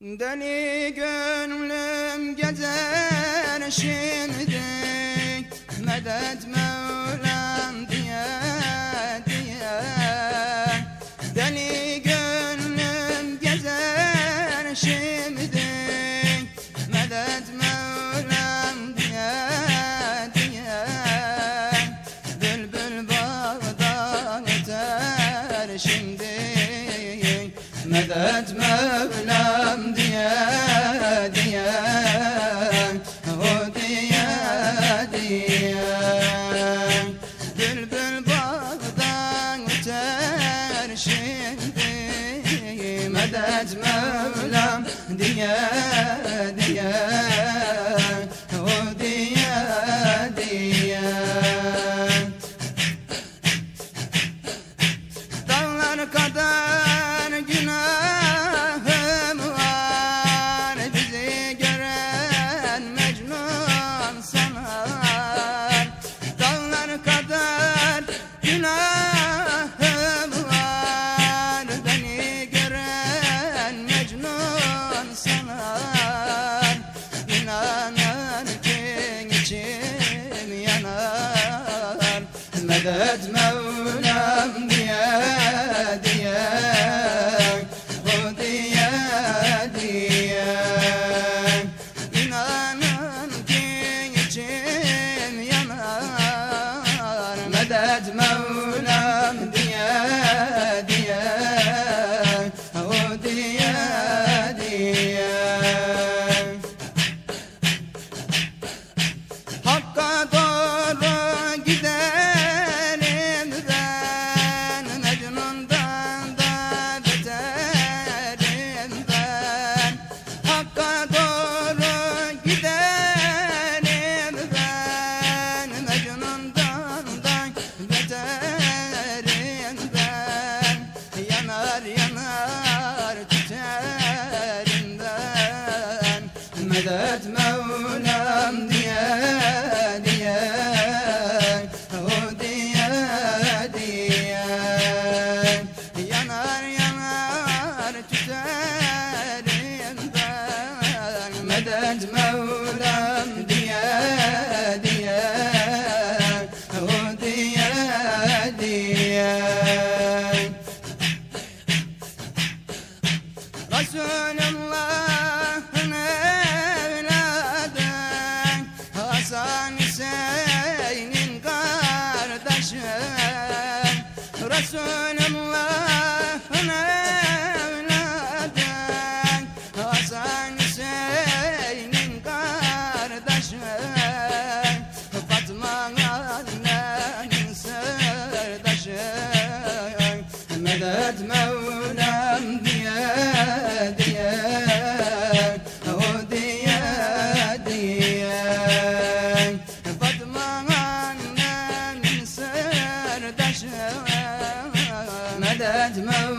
Deli gönlüm gezer şimdi Medet Mevlam diye diye. Deli gönlüm gezer şimdi Medet Mevlam diye diye. Bülbül bağdan öter şimdi Medet Mevlam şimdi Medet Mevlam diye diye Mevlam diye diye O diye diye. İnanın ki içim yanar Medet Mevlam Resulullah'ın evladı Hasan Hüseyin'in kardeşi. Resulullah'ın evladı Hasan Hüseyin'in kardeşi. Fatma annenin sırdaşı Medet Mevlam